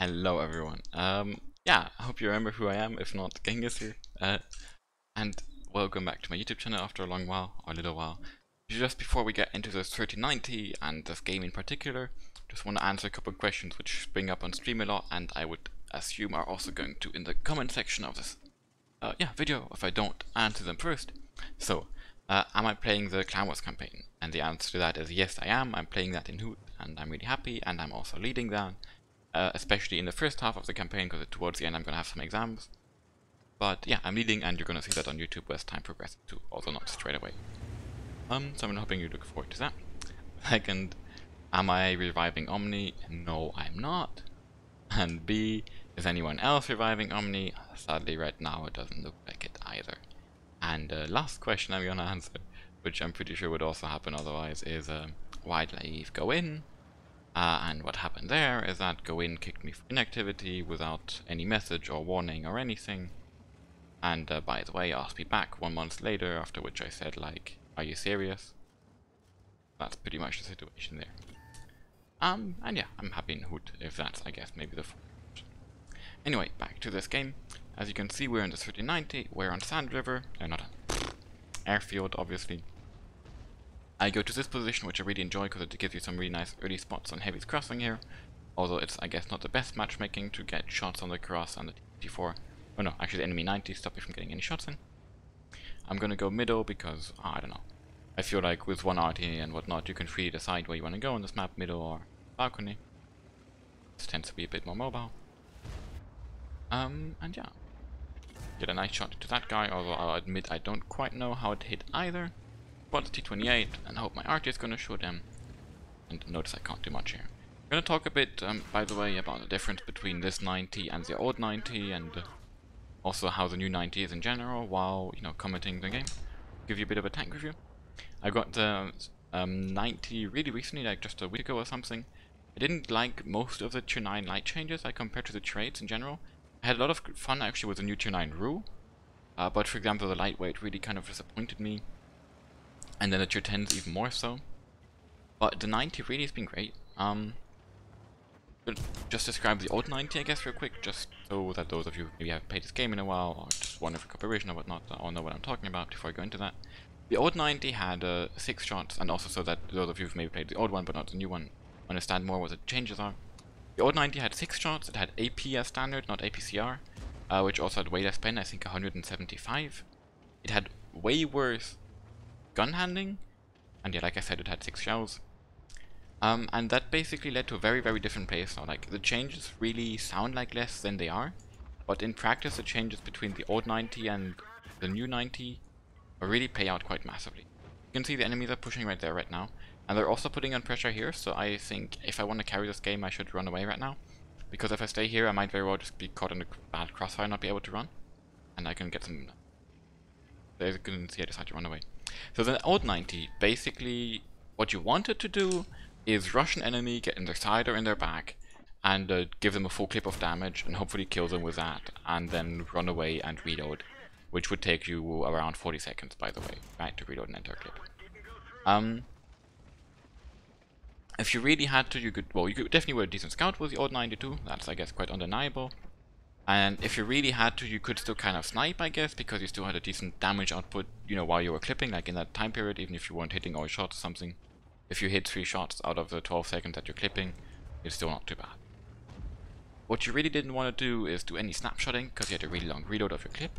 Hello everyone. Um, yeah, I hope you remember who I am, if not, Genghis here. Uh, and welcome back to my YouTube channel after a long while, or a little while. Just before we get into this 13 90 and this game in particular, just want to answer a couple of questions which spring up on stream a lot and I would assume are also going to in the comment section of this uh, yeah, video if I don't answer them first. So, uh, am I playing the Clan Wars campaign? And the answer to that is yes I am, I'm playing that in Hoot and I'm really happy and I'm also leading that. Uh, especially in the first half of the campaign because towards the end I'm going to have some exams. But yeah, I'm leading and you're going to see that on YouTube as time progresses too, although not straight away. Um, so I'm hoping you look forward to that. Second, am I reviving Omni? No, I'm not. And B, is anyone else reviving Omni? Sadly right now it doesn't look like it either. And uh, last question I'm going to answer, which I'm pretty sure would also happen otherwise, is um, why did I leave Go In? Uh, and what happened there is that Go In kicked me for inactivity without any message or warning or anything. And uh, by the way, asked me back one month later, after which I said like, are you serious? That's pretty much the situation there. Um, and yeah, I'm happy in Hoot, if that's, I guess, maybe the Anyway, back to this game. As you can see, we're in the 13 90, we're on Sand River, uh, not a airfield, obviously. I go to this position, which I really enjoy because it gives you some really nice early spots on Heavy's crossing here. Although it's, I guess, not the best matchmaking to get shots on the cross and the T4. Oh no, actually the enemy 90 stop me from getting any shots in. I'm gonna go middle because, oh, I don't know. I feel like with one RT and whatnot, you can freely decide where you want to go on this map, middle or balcony. This tends to be a bit more mobile. Um, and yeah. Get a nice shot to that guy, although I'll admit I don't quite know how it hit either the T28 and hope my RT is gonna shoot him. And notice I can't do much here. I'm gonna talk a bit, um, by the way, about the difference between this 90 and the old 90 and also how the new 90 is in general while, you know, commenting the game. Give you a bit of a tank review. I got the um, 90 really recently, like just a week ago or something. I didn't like most of the Tier 9 light changes I compared to the trades in general. I had a lot of fun actually with the new Tier 9 Ru. Uh, but for example, the lightweight really kind of disappointed me and then the tier 10s even more so. But the 90 really has been great. Um, just describe the old 90 I guess real quick, just so that those of you maybe haven't played this game in a while, or just wonder for comparison or whatnot, all know what I'm talking about before I go into that. The old 90 had uh, 6 shots, and also so that those of you who've maybe played the old one but not the new one understand more what the changes are. The old 90 had 6 shots, it had AP as standard, not APCR, uh, which also had way less pen, I think 175. It had way worse gun handling. And yeah, like I said, it had six shells. Um, and that basically led to a very, very different playstyle. Like, the changes really sound like less than they are. But in practice, the changes between the old 90 and the new 90 really pay out quite massively. You can see the enemies are pushing right there right now. And they're also putting on pressure here, so I think if I want to carry this game, I should run away right now. Because if I stay here, I might very well just be caught in a bad crossfire and not be able to run. And I can get some... As you can see, I decide to run away. So the old 90, basically what you wanted to do is rush an enemy, get in their side or in their back, and uh, give them a full clip of damage, and hopefully kill them with that, and then run away and reload, which would take you around 40 seconds, by the way, right, to reload an entire clip. Um, if you really had to, you could, well, you could definitely wear a decent scout with the old 92, that's, I guess, quite undeniable. And if you really had to, you could still kind of snipe, I guess, because you still had a decent damage output, you know, while you were clipping, like in that time period, even if you weren't hitting all shots or something. If you hit 3 shots out of the 12 seconds that you're clipping, it's still not too bad. What you really didn't want to do is do any snapshotting, because you had a really long reload of your clip.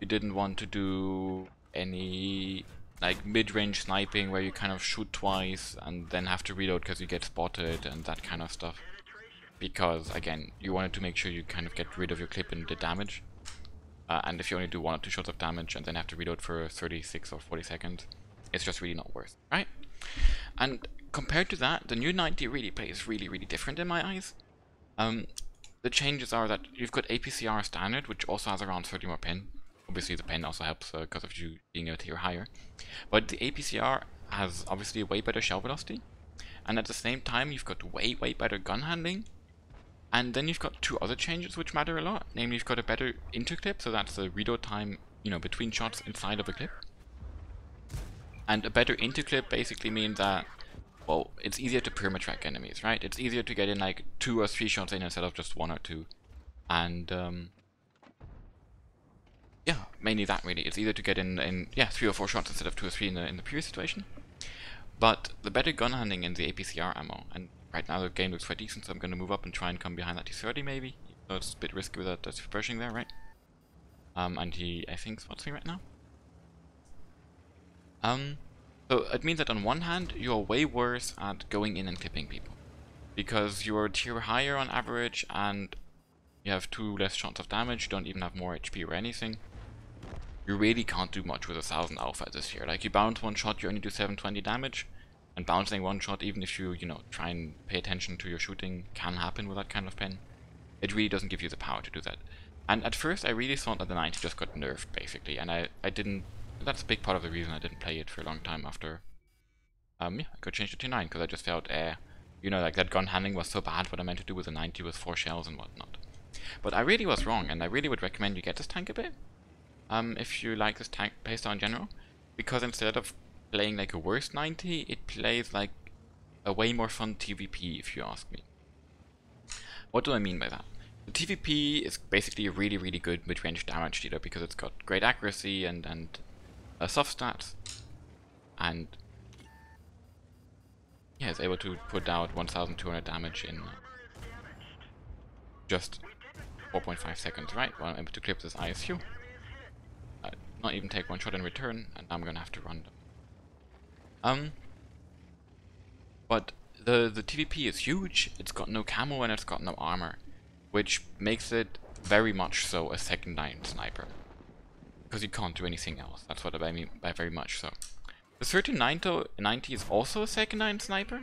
You didn't want to do any like mid-range sniping where you kind of shoot twice and then have to reload because you get spotted and that kind of stuff because again you wanted to make sure you kind of get rid of your clip and the damage. Uh, and if you only do one or two shots of damage and then have to reload for 36 or 40 seconds it's just really not worth right? And compared to that the new 90 really plays really really different in my eyes. Um, the changes are that you've got APCR standard which also has around 30 more pen obviously the pen also helps because uh, of you being a tier higher. But the APCR has obviously a way better shell velocity. And at the same time you've got way way better gun handling and then you've got two other changes which matter a lot. Namely, you've got a better interclip, so that's the reload time, you know, between shots inside of a clip. And a better interclip basically means that well, it's easier to permatrack enemies, right? It's easier to get in like two or three shots in instead of just one or two. And um, yeah, mainly that really. It's easier to get in, in yeah, three or four shots instead of two or three in the, in the previous situation. But the better gun handling in the APCR ammo, and right now the game looks quite decent, so I'm going to move up and try and come behind that T30 maybe. So it's a bit risky with that, that's pushing there, right? Um, and he, I think, spots me right now. Um, so it means that on one hand, you're way worse at going in and clipping people. Because you're a tier higher on average, and you have two less shots of damage, you don't even have more HP or anything. You really can't do much with a 1000 alpha this year. Like, you bounce one shot, you only do 720 damage, and bouncing one shot, even if you, you know, try and pay attention to your shooting, can happen with that kind of pen. It really doesn't give you the power to do that. And at first, I really thought that the 90 just got nerfed, basically, and I, I didn't... That's a big part of the reason I didn't play it for a long time after... Um, yeah, I could change it to 9, because I just felt, eh, you know, like that gun handling was so bad, what I meant to do with the 90 with 4 shells and whatnot. But I really was wrong, and I really would recommend you get this tank a bit. Um, if you like this tank playstyle in general. Because instead of playing like a worse 90, it plays like a way more fun TVP, if you ask me. What do I mean by that? The TVP is basically a really, really good mid-range damage dealer because it's got great accuracy and, and uh, soft stats. And yeah, it's able to put out 1200 damage in just 4.5 seconds, right? Well, I'm able to clip this ISU. Uh, not even take one shot in return, and I'm gonna have to run them. Um, but the the TVP is huge. It's got no camo and it's got no armor, which makes it very much so a second line sniper. Because you can't do anything else. That's what I mean by very much so. The 1390 is also a second line sniper.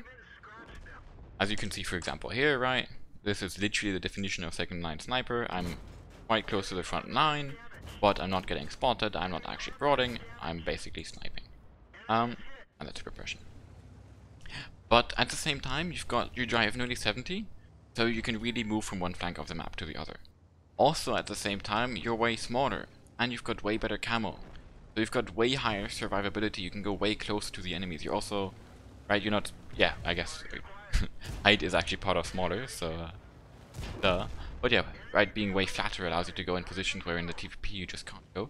As you can see, for example, here, right? This is literally the definition of second line sniper. I'm quite close to the front line, but I'm not getting spotted. I'm not actually broading. I'm basically sniping. Um, and that's repression. But at the same time, you've got your drive nearly 70, so you can really move from one flank of the map to the other. Also, at the same time, you're way smaller, and you've got way better camo. So you've got way higher survivability, you can go way closer to the enemies. You're also, right, you're not, yeah, I guess, height is actually part of smaller, so, uh, duh. But yeah, right, being way flatter allows you to go in positions where in the TVP you just can't go.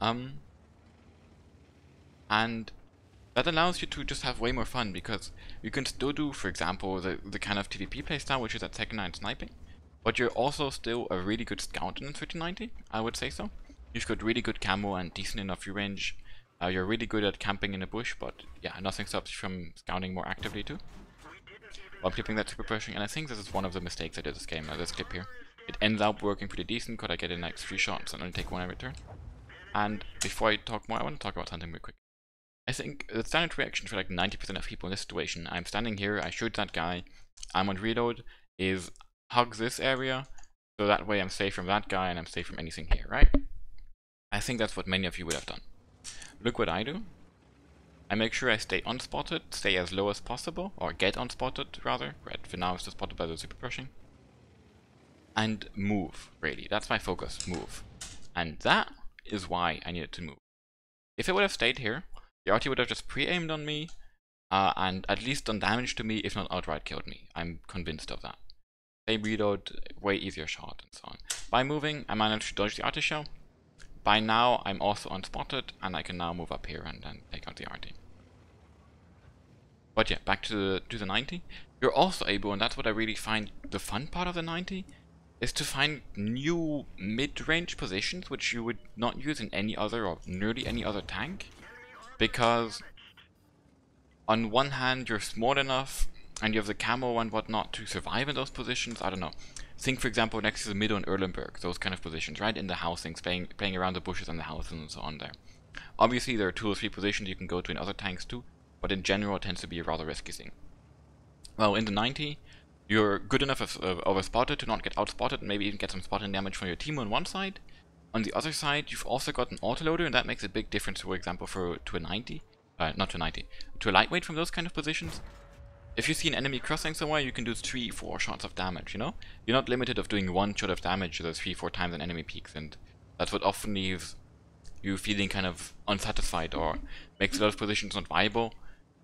Um, and that allows you to just have way more fun because you can still do, for example, the, the kind of TVP playstyle, which is that second line sniping, but you're also still a really good scout in 1390, I would say so. You've got really good camo and decent enough range. Uh, you're really good at camping in a bush, but yeah, nothing stops you from scouting more actively too. While clipping that Super Pershing, and I think this is one of the mistakes I did this game, uh, this clip here. It ends up working pretty decent, could I get in like three shots and only take one every turn. And before I talk more, I want to talk about something real quick. I think the standard reaction for like 90% of people in this situation, I'm standing here, I shoot that guy, I'm on reload, is hug this area, so that way I'm safe from that guy and I'm safe from anything here, right? I think that's what many of you would have done. Look what I do. I make sure I stay unspotted, stay as low as possible, or get unspotted rather, right, for now it's just spotted by the Super Pershing. And move, really, that's my focus, move. And that is why I needed to move. If I would have stayed here, the RT would have just pre-aimed on me, uh, and at least done damage to me, if not outright killed me. I'm convinced of that. Same reload, way easier shot, and so on. By moving, I managed to dodge the RT shell. By now, I'm also unspotted, and I can now move up here and then take out the RT. But yeah, back to the, to the 90. You're also able, and that's what I really find the fun part of the 90, is to find new mid-range positions which you would not use in any other or nearly any other tank because on one hand you're smart enough and you have the camo and whatnot to survive in those positions. I don't know. Think for example next to the middle in Erlenberg, those kind of positions, right? In the housings, playing playing around the bushes and the houses and so on there. Obviously there are two or three positions you can go to in other tanks too, but in general it tends to be a rather risky thing. Well, in the 90, you're good enough of, of, of a spotter to not get outspotted and maybe even get some spotting damage from your team on one side, on the other side, you've also got an autoloader, and that makes a big difference, for example, for to a 90. Uh, not to a 90. To a lightweight from those kind of positions. If you see an enemy crossing somewhere, you can do 3, 4 shots of damage, you know? You're not limited of doing one shot of damage to 3, 4 times an enemy peaks, and that's what often leaves you feeling kind of unsatisfied or makes those positions not viable.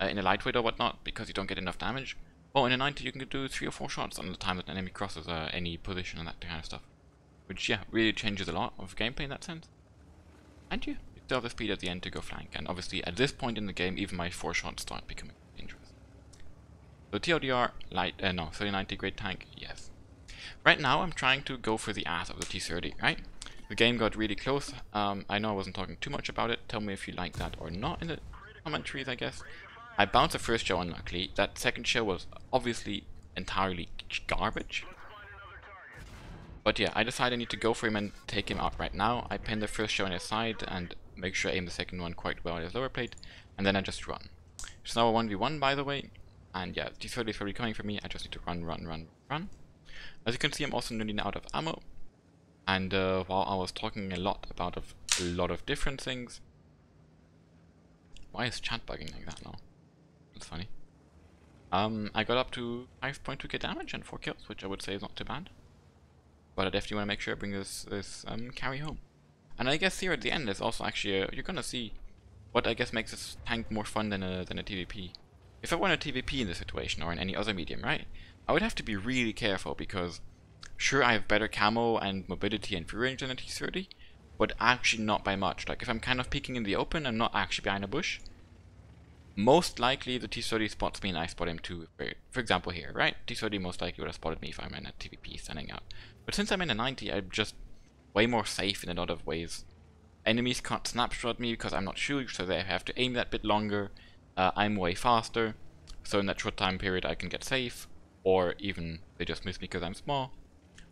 uh, in a lightweight or whatnot because you don't get enough damage. Well, in a 90 you can do 3 or 4 shots on the time that an enemy crosses uh, any position and that kind of stuff. Which, yeah, really changes a lot of gameplay in that sense. And you still have the speed at the end to go flank. And obviously, at this point in the game, even my 4 shots start becoming dangerous. So TLDR, light, uh, no, 13 90 great tank, yes. Right now, I'm trying to go for the ass of the T30, right? The game got really close. Um, I know I wasn't talking too much about it. Tell me if you like that or not in the commentaries, I guess. I bounced the first show unluckily. That second show was obviously entirely garbage. But yeah, I decided I need to go for him and take him out right now. I pin the first show on his side and make sure I aim the second one quite well at his lower plate. And then I just run. It's now a 1v1 by the way. And yeah, T30 is already coming for me. I just need to run, run, run, run. As you can see, I'm also nearly out of ammo. And uh, while I was talking a lot about a lot of different things... Why is chat bugging like that now? That's funny. Um, I got up to 5.2k damage and 4 kills, which I would say is not too bad. But I definitely want to make sure I bring this, this um, carry home. And I guess here at the end is also actually, a, you're gonna see what I guess makes this tank more fun than a, than a TVP. If I were a TVP in this situation, or in any other medium, right, I would have to be really careful because Sure, I have better camo and mobility and free range than a T30, but actually not by much. Like, if I'm kind of peeking in the open, I'm not actually behind a bush. Most likely, the T30 spots me and I spot him too. For example here, right? T30 most likely would have spotted me if I'm in a TVP standing out. But since I'm in a 90, I'm just way more safe in a lot of ways. Enemies can't snapshot me because I'm not huge, so they have to aim that bit longer. Uh, I'm way faster, so in that short time period I can get safe, or even they just miss me because I'm small.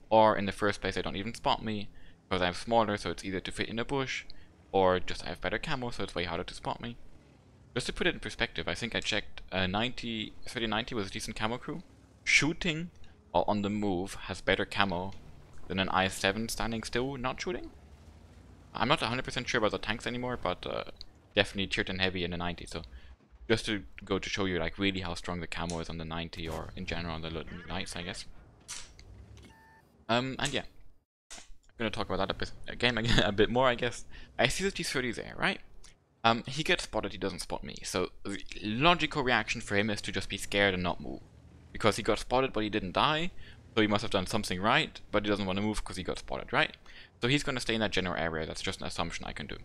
Or in the first place they don't even spot me, because I'm smaller so it's easier to fit in a bush, or just I have better camo so it's way harder to spot me. Just to put it in perspective, I think I checked uh, 90, 13 90 was a decent camo crew. Shooting or on the move has better camo than an I-7 standing still not shooting. I'm not 100% sure about the tanks anymore, but uh, definitely tier 10 heavy in the 90, so just to go to show you like really how strong the camo is on the 90 or in general on the lights, I guess. Um, and yeah, I'm gonna talk about that a bit again, again a bit more, I guess. I see the T30 there, right? Um, he gets spotted, he doesn't spot me. So the logical reaction for him is to just be scared and not move, because he got spotted but he didn't die. So he must have done something right, but he doesn't want to move because he got spotted, right? So he's going to stay in that general area. That's just an assumption I can do.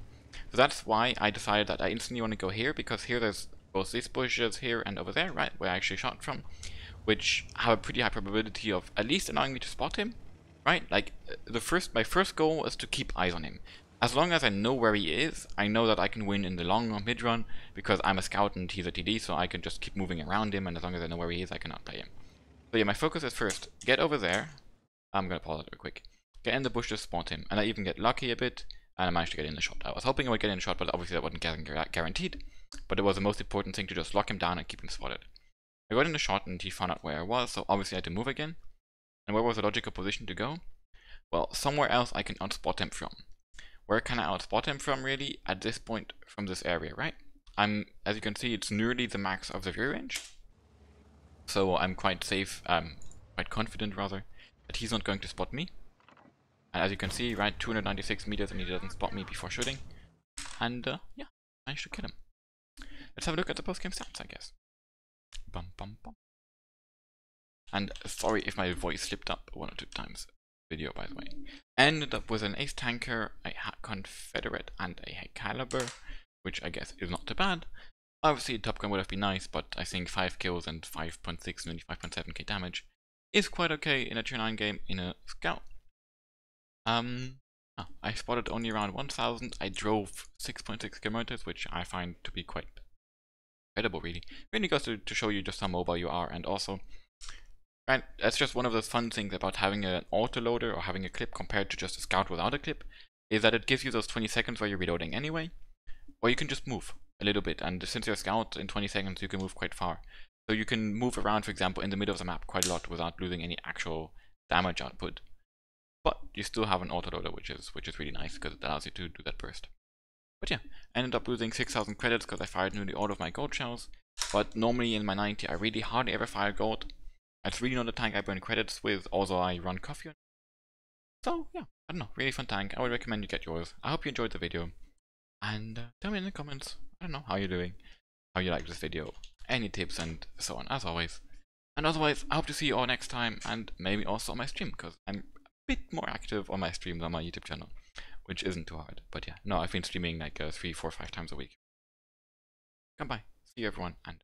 So that's why I decided that I instantly want to go here, because here there's both these bushes here and over there, right, where I actually shot from, which have a pretty high probability of at least allowing me to spot him, right? Like the first, my first goal is to keep eyes on him. As long as I know where he is, I know that I can win in the long or mid run because I'm a scout and he's a TD, so I can just keep moving around him. And as long as I know where he is, I can outplay him. So yeah, my focus is first get over there. I'm gonna pause it real quick. Get in the bush to spot him, and I even get lucky a bit, and I managed to get in the shot. I was hoping I would get in the shot, but obviously that wasn't guaranteed. But it was the most important thing to just lock him down and keep him spotted. I got in the shot and he found out where I was, so obviously I had to move again. And where was the logical position to go? Well, somewhere else I can outspot him from. Where can I outspot him from really? At this point from this area, right? I'm, as you can see, it's nearly the max of the view range. So I'm quite safe, um, quite confident rather, that he's not going to spot me. And as you can see, right, 296 meters and he doesn't spot me before shooting. And uh, yeah, managed to kill him. Let's have a look at the post-game stats, I guess. Bum, bum, bum. And sorry if my voice slipped up one or two times. Video, by the way. Ended up with an Ace Tanker, a Confederate, and a Caliber, which I guess is not too bad. Obviously, a Top Gun would have been nice, but I think 5 kills and 5.6, nearly 5.7k damage is quite okay in a tier 9 game in a Scout. Um, oh, I spotted only around 1000. I drove 6.6 kilometers, which I find to be quite incredible, really. Really goes to, to show you just how mobile you are, and also, and that's just one of the fun things about having an autoloader or having a clip compared to just a scout without a clip, is that it gives you those 20 seconds where you're reloading anyway, or you can just move a little bit, and since you're a scout, in 20 seconds you can move quite far. So you can move around, for example, in the middle of the map quite a lot without losing any actual damage output. But you still have an autoloader, which is which is really nice because it allows you to do that burst. But yeah, I ended up losing 6,000 credits because I fired nearly all of my gold shells. But normally in my 90, I really hardly ever fire gold. It's really not a tank I burn credits with, although I run coffee on So yeah, I don't know, really fun tank. I would recommend you get yours. I hope you enjoyed the video. And uh, tell me in the comments, I don't know, how you're doing, how you like this video. any tips and so on, as always. And otherwise, I hope to see you all next time, and maybe also on my stream, because I'm a bit more active on my stream than my YouTube channel, which isn't too hard. But yeah, no, I've been streaming like uh, three, four, five times a week. Goodbye. See you everyone, and